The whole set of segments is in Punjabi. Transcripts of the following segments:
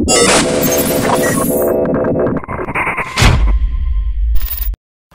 Oh, my God.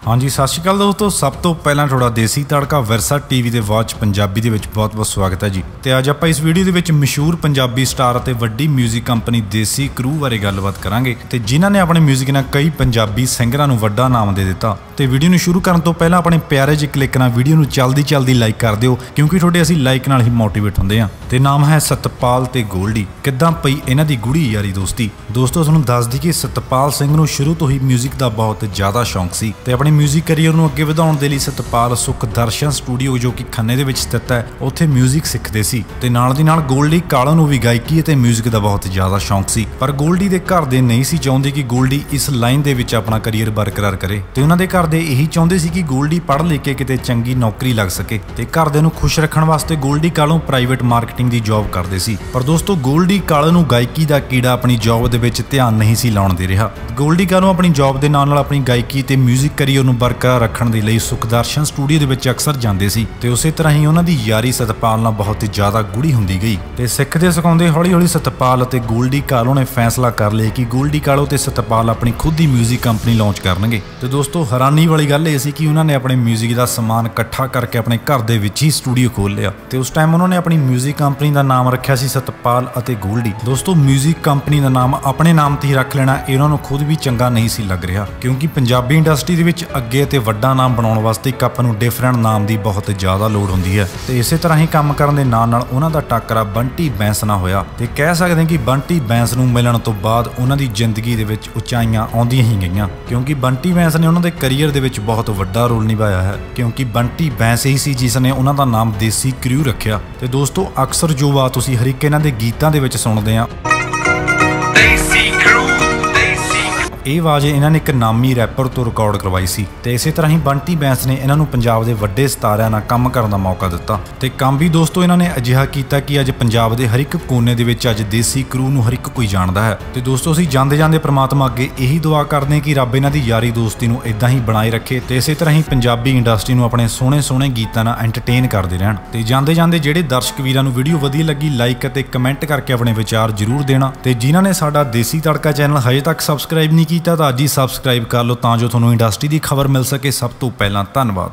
ਹਾਂਜੀ ਸਤਿ ਸ਼੍ਰੀ ਅਕਾਲ ਦੋਸਤੋ ਸਭ ਤੋਂ ਪਹਿਲਾਂ ਤੁਹਾਡਾ ਦੇਸੀ ਤੜਕਾ ਵਿਰਸਾ ਟੀਵੀ ਦੇ ਵਾਚ ਪੰਜਾਬੀ ਦੇ ਵਿੱਚ ਬਹੁਤ-ਬਹੁਤ ਸਵਾਗਤ ਹੈ ਜੀ ਤੇ ਅੱਜ ਆਪਾਂ ਇਸ ਵੀਡੀਓ ਦੇ ਵਿੱਚ ਮਸ਼ਹੂਰ ਪੰਜਾਬੀ ਸਟਾਰ ਅਤੇ ਵੱਡੀ 뮤직 ਕੰਪਨੀ ਦੇਸੀ ਕਰੂ ਬਾਰੇ ਗੱਲਬਾਤ ਕਰਾਂਗੇ ਤੇ ਜਿਨ੍ਹਾਂ ਨੇ ਆਪਣੇ 뮤직 ਨਾਲ ਕਈ ਪੰਜਾਬੀ ਸਿੰਗਰਾਂ ਨੂੰ ਵੱਡਾ ਨਾਮ ਦੇ ਦਿੱਤਾ ਤੇ ਵੀਡੀਓ ਨੂੰ ਸ਼ੁਰੂ ਕਰਨ ਤੋਂ ਪਹਿਲਾਂ ਆਪਣੇ ਪਿਆਰੇ ਜਿਹੇ ਕਲਿੱਕ ਨਾਲ ਵੀਡੀਓ ਨੂੰ ਜਲਦੀ-ਜਲਦੀ ਲਾਈਕ ਕਰ ਦਿਓ ਕਿਉਂਕਿ ਤੁਹਾਡੇ ਅਸੀਂ ਲਾਈਕ ਨਾਲ ਹੀ ਮੋਟੀਵੇਟ ਹੁੰਦੇ ਆ ਤੇ ਨਾਮ ਹੈ ਸਤਪਾਲ ਤੇ ਗੋਲਡੀ ਕਿੱਦਾਂ ਪਈ ਇਹਨਾਂ ਦੀ ਗੂੜੀ ਯਾਰੀ ਦੋਸਤੀ ਦੋਸਤੋ ਤੁਹਾਨੂੰ ਦੱਸ ਦਈਏ ਸਤਪਾਲ ਸਿੰਘ ਨੂੰ ਸ਼ੁਰੂ ਤੋਂ ਹੀ 뮤직 ਦਾ ਬਹੁਤ ਜ਼ਿਆਦਾ ਸ਼ੌਂਕ ਸੀ ਤੇ ਆਪਣੇ 뮤직 ਕੈਰੀਅਰ ਨੂੰ ਅੱਗੇ ਵਧਾਉਣ ਦੇ ਲਈ ਸਤਪਾਲ ਸੁਖ ਦਰਸ਼ਨ ਸਟੂਡੀਓ ਜੋ ਕਿ ਖੰਨੇ ਦੇ ਵਿੱਚ ਸਥਿਤ ਹੈ ਉੱਥੇ 뮤직 ਸਿੱਖਦੇ ਸੀ ਤੇ ਨਾਲ ਦੀ ਨਾਲ ਗੋਲਡੀ ਕਾਲਾ ਨੂੰ ਵੀ ਗਾਇਕੀ ਅਤੇ 뮤직 ਦਾ ਬਹੁਤ ਜ਼ਿਆਦਾ ਸ਼ੌਂਕ ਸੀ ਪਰ ਗੋਲਡੀ ਦੇ ਘਰ ਦੇ ਨਹੀਂ ਸੀ ਚਾਹੁੰਦੇ ਕਿ ਗੋਲਡੀ ਇਸ ਲਾਈਨ ਦੇ ਵਿੱਚ ਆਪਣਾ ਕੈਰੀਅਰ ਬਰਕਰਾਰ ਕਰੇ ਤੇ ਉਹਨਾਂ ਦੇ ਘਰ ਦੇ ਇਹੀ ਚਾਹੁੰਦੇ ਸੀ ਕਿ ਗੋਲਡੀ ਪੜ੍ਹ ਲਿਖ ਕੇ ਕਿਤੇ ਚੰਗੀ ਨੌਕਰੀ ਲੱਗ ਸਕੇ ਤੇ ਘਰਦਿਆਂ ਨੂੰ ਖੁਸ਼ ਰੱਖਣ ਵਾਸਤੇ ਗੋਲਡੀ ਕਾਲੋਂ ਪ੍ਰਾਈਵੇਟ ਮਾਰਕੀਟਿੰਗ ਦੀ ਜੌਬ ਕਰਦੇ ਸੀ ਪਰ ਦੋਸਤੋ ਗੋਲਡੀ ਕਾਲੇ ਨੂੰ ਗਾਇਕੀ ਦਾ ਕੀੜਾ ਆਪਣੀ ਜੌਬ ਦੇ ਵਿੱਚ ਧਿਆਨ ਨਹੀਂ ਸੀ ਲਾਉਣ ਦੇ ਰਿਹਾ ਗੋਲਡੀ ਕਾਲੋਂ ਆਪਣੀ ਜੌਬ ਦੇ ਨਾਲ ਨਾਲ ਆਪਣੀ ਗਾਇਕੀ ਤੇ 뮤직 ਕੈਰੀਅਰ ਨੂੰ ਬਰਕਰਾਰ ਰੱਖਣ ਦੇ ਲਈ ਸੁਖਦਰਸ਼ਨ ਸਟੂਡੀਓ ਦੇ ਵਿੱਚ ਅਕਸਰ ਜਾਂਦੇ ਸੀ ਤੇ ਉਸੇ ਤਰ੍ਹਾਂ ਹੀ ਉਹਨਾਂ ਦੀ ਯਾਰੀ ਸਤਪਾਲ ਨਾਲ ਬਹੁਤ ਹੀ ਜ਼ਿਆਦਾ ਗੂੜੀ ਹੁੰਦੀ ਗਈ ਤੇ ਸਿੱਖਦੇ ਸਿਖਾਉਂਦੇ ਹੌਲੀ-ਹੌਲੀ ਸਤਪਾਲ ਅਤੇ ਗੋਲਡੀ ਕਾਲੋ ਨੇ ਫੈਸਲਾ ਕਰ ਲਿਆ ਕਿ ਗੋਲਡੀ ਕਾਲੋ ਤੇ ਸਤਪਾਲ ਆਪਣੀ ਖੁਦ ਦੀ 뮤직 ਕੰਪਨੀ ਲਾਂਚ ਕਰਨਗੇ ਤੇ ਦੋਸਤੋ ਹੈਰਾਨੀ ਵਾਲੀ ਗੱਲ ਇਹ ਸੀ ਕਿ ਉਹਨਾਂ ਨੇ ਆਪਣੇ 뮤직 ਦਾ ਸਮਾਨ ਇਕੱਠਾ ਕਰਕੇ ਆਪਣੇ ਘਰ ਦੇ ਵਿੱਚ ਹੀ ਸਟੂਡੀਓ ਖੋਲ ਲਿਆ ਤੇ ਉਸ ਟਾਈਮ ਉਹਨਾਂ ਨੇ ਆਪਣੀ 뮤직 ਕੰਪਨੀ ਦਾ ਨਾਮ ਰੱਖਿਆ ਸੀ ਸਤਪਾਲ ਅਤੇ ਗੋਲਡੀ ਦੋਸਤੋ 뮤직 ਕੰਪਨੀ ਦਾ ਨਾਮ ਆਪਣੇ ਨਾਮ ਤੇ ਹੀ ਰੱਖ ਲੈਣਾ ਇਹਨਾਂ ਨੂੰ ਖੁਦ ਵੀ ਚੰਗਾ ਨਹੀਂ ਸੀ ਲੱਗ ਰਿਹਾ ਕਿਉਂਕਿ ਪੰਜਾਬੀ ਇੰਡਸਟਰੀ ਦੇ ਵਿੱਚ ਅੱਗੇ ਤੇ ਵੱਡਾ ਨਾਮ ਬਣਾਉਣ ਵਾਸਤੇ ਇੱਕ ਆਪਾਂ ਨੂੰ ਡਿਫਰੈਂਟ ਨਾਮ ਦੀ ਬਹੁਤ ਜ਼ਿਆਦਾ ਲੋੜ ਹੁੰਦੀ ਹੈ। ਤੇ ਇਸੇ ਤਰ੍ਹਾਂ ਹੀ ਕੰਮ ਕਰਨ ਦੇ ਨਾਲ ਨਾਲ ਉਹਨਾਂ ਦਾ ਟੱਕਰਾ ਬੰਟੀ ਬੈਂਸ ਨਾਲ ਹੋਇਆ। ਤੇ ਕਹਿ ਸਕਦੇ ਹਾਂ ਕਿ ਬੰਟੀ ਬੈਂਸ ਨੂੰ ਮਿਲਣ ਤੋਂ ਬਾਅਦ ਉਹਨਾਂ ਦੀ ਜ਼ਿੰਦਗੀ ਦੇ ਵਿੱਚ ਉਚਾਈਆਂ ਆਉਂਦੀਆਂ ਹੀ ਗਈਆਂ। ਕਿਉਂਕਿ ਬੰਟੀ ਬੈਂਸ ਨੇ ਉਹਨਾਂ ਦੇ ਕੈਰੀਅਰ ਦੇ ਵਿੱਚ ਬਹੁਤ ਵੱਡਾ ਰੋਲ ਨਿਭਾਇਆ ਹੈ। ਕਿਉਂਕਿ ਬੰਟੀ ਬੈਂਸ ਹੀ ਸੀ ਜਿਸ ਨੇ ਉਹਨਾਂ ਦਾ ਨਾਮ ਦੇਸੀ ਕ੍ਰਿਊ ਰੱਖਿਆ। ਤੇ ਦੋਸਤੋ, ਅਕਸਰ ਜੋ ਬਾਤ ਤੁਸੀਂ ਹਰ ਇਹਨਾਂ ਦੇ ਗੀਤਾਂ ਦੇ ਵਿੱਚ ਸੁਣਦੇ ਆ ਇਹ ਆਵਾਜ਼ ਇਹਨਾਂ ਨੇ ਇੱਕ ਨਾਮੀ ਰੈਪਰ ਤੋਂ ਰਿਕਾਰਡ ਕਰਵਾਈ ਸੀ ਤੇ ਇਸੇ ਤਰ੍ਹਾਂ ਹੀ ਬੰਟੀ ਬੈਂਸ ਨੇ ਇਹਨਾਂ ਨੂੰ ਪੰਜਾਬ ਦੇ ਵੱਡੇ ਸਤਾਰਿਆਂ ਨਾਲ ਕੰਮ ਕਰਨ ਦਾ ਮੌਕਾ ਦਿੱਤਾ ਤੇ ਕੰਮ ਵੀ ਦੋਸਤੋ ਇਹਨਾਂ ਨੇ ਅਜਿਹਾ ਕੀਤਾ ਕਿ ਅੱਜ ਪੰਜਾਬ ਦੇ ਹਰ ਇੱਕ ਕੋਨੇ ਦੇ ਵਿੱਚ ਅੱਜ ਦੇਸੀ ਕਰੂ ਨੂੰ ਹਰ ਇੱਕ ਕੋਈ ਜਾਣਦਾ ਹੈ। ਤੇ ਦੋਸਤੋ ਅਸੀਂ ਜਾਂਦੇ ਜਾਂਦੇ ਪ੍ਰਮਾਤਮਾ ਅੱਗੇ ਇਹੀ ਦੁਆ ਕਰਦੇ ਹਾਂ ਕਿ ਰੱਬ ਇਹਨਾਂ ਦੀ ਯਾਰੀ ਦੋਸਤੀ ਨੂੰ ਇਦਾਂ ਹੀ ਬਣਾਈ ਰੱਖੇ ਤੇ ਇਸੇ ਤਰ੍ਹਾਂ ਹੀ ਪੰਜਾਬੀ ਇੰਡਸਟਰੀ ਨੂੰ ਆਪਣੇ ਸੋਹਣੇ ਸੋਹਣੇ ਗੀਤਾਂ ਨਾਲ ਐਂਟਰਟੇਨ ਕਰਦੇ ਰਹਿਣ। ਤੇ ਜਾਂਦੇ ਜਾਂਦੇ ਜਿਹੜੇ ਦਰਸ਼ਕ ਵੀਰਾਂ ਨੂੰ ਵੀਡੀਓ ਵਧੀਆ ਲੱਗੀ ਲਾਈਕ ਅਤੇ ਕਮੈਂਟ ਕਰਕੇ ਆਪਣੇ ਵਿਚਾਰ ਜ਼ਰੂਰ ਦੇਣਾ। ਤੇ ਜਿਨ੍ਹਾਂ ਨੇ ਸਾਡਾ ਦੇਸੀ ਤੜਕਾ ਚੈਨਲ ਹਜੇ ਤੱਕ ਸਬਸਕ੍ਰਾਈਬ ਨਹੀਂ ਕੀਤਾ ਤਾਂ ਅੱਜ ਹੀ ਸਬਸਕ੍ਰਾਈਬ ਕਰ ਲਓ ਤਾਂ ਜੋ ਤੁਹਾਨੂੰ ਇੰਡਸਟਰੀ ਦੀ ਖਬਰ ਮਿਲ ਸਕੇ। ਸਭ ਤੋਂ ਪਹਿਲਾਂ ਧੰਨਵਾਦ।